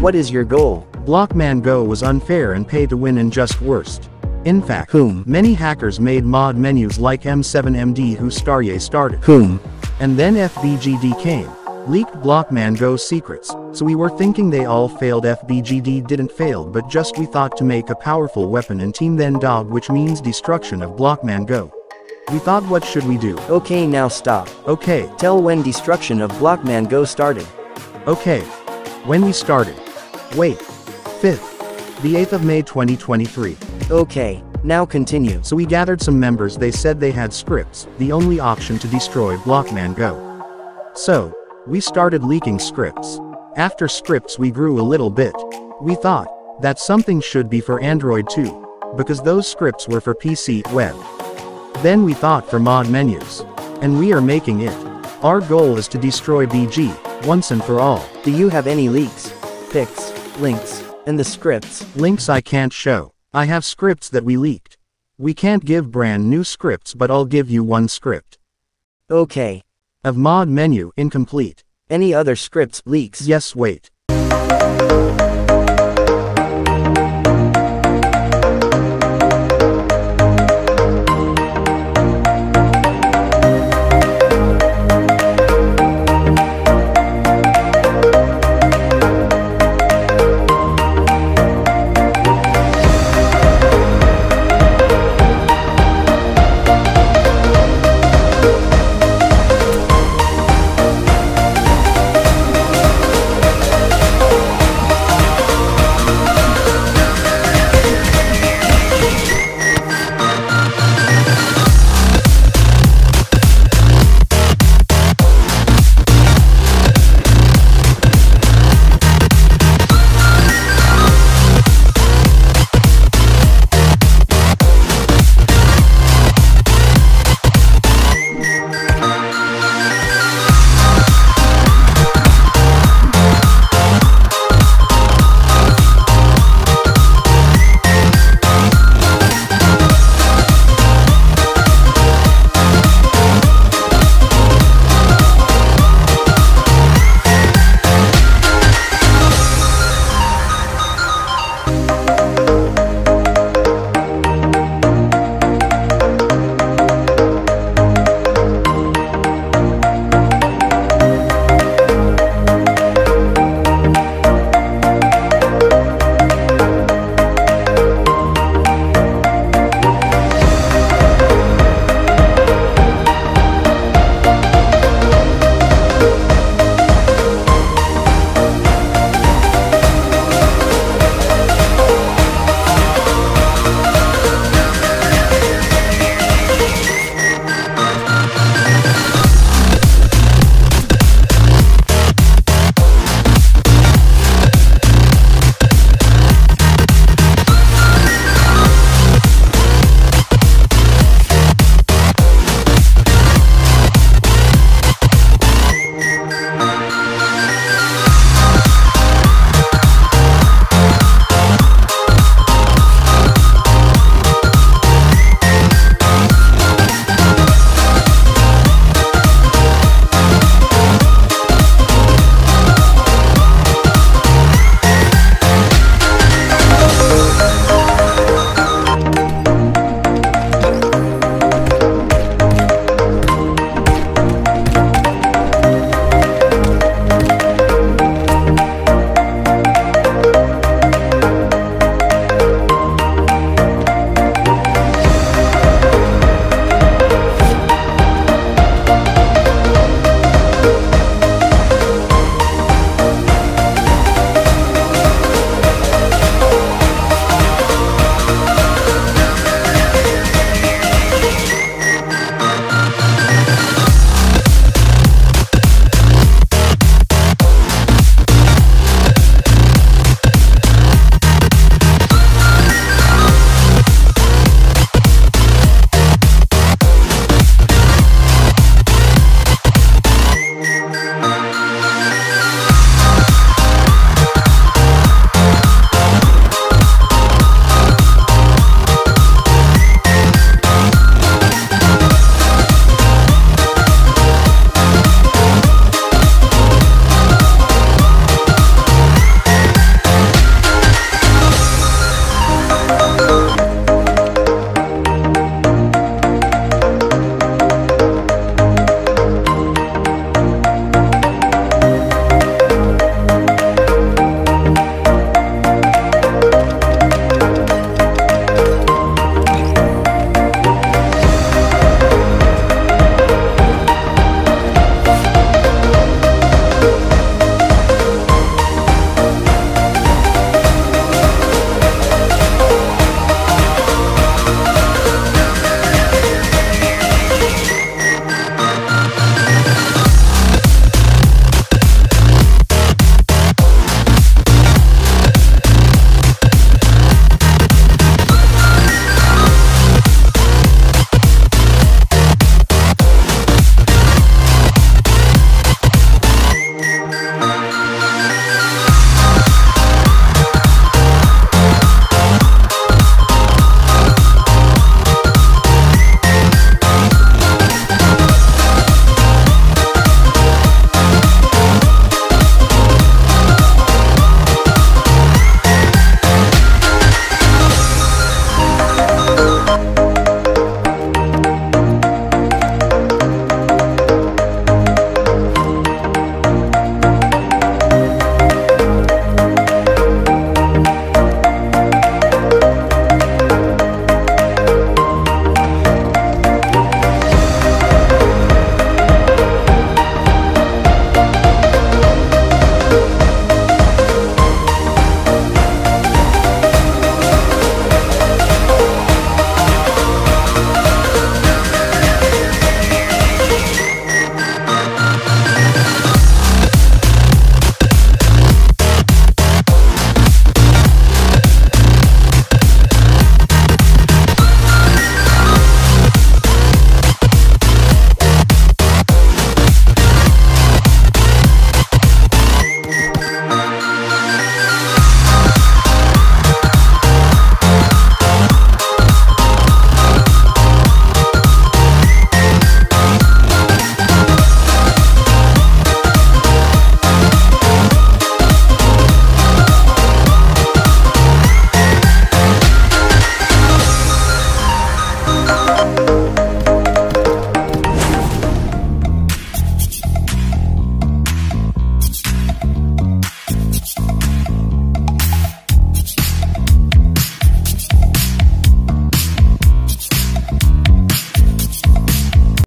What is your goal? Blockman Go was unfair and pay to win and just worst. In fact, Whom? many hackers made mod menus like M7MD who Starye started. Whom? And then FBGD came. Leaked Blockman Go secrets, so we were thinking they all failed FBGD didn't fail but just we thought to make a powerful weapon and team then DoB which means destruction of Blockman Go. We thought what should we do? Okay now stop. Okay, Tell when destruction of Blockman Go started. okay. When we started. Wait. 5th. The 8th of May 2023. Okay, now continue. So we gathered some members they said they had scripts, the only option to destroy Blockman Go. So, we started leaking scripts. After scripts we grew a little bit. We thought, that something should be for Android too. Because those scripts were for PC, web. Then we thought for mod menus. And we are making it. Our goal is to destroy BG, once and for all. Do you have any leaks, pics, links, and the scripts? Links I can't show. I have scripts that we leaked. We can't give brand new scripts but I'll give you one script. Okay. Of mod menu incomplete. Any other scripts, leaks? Yes wait.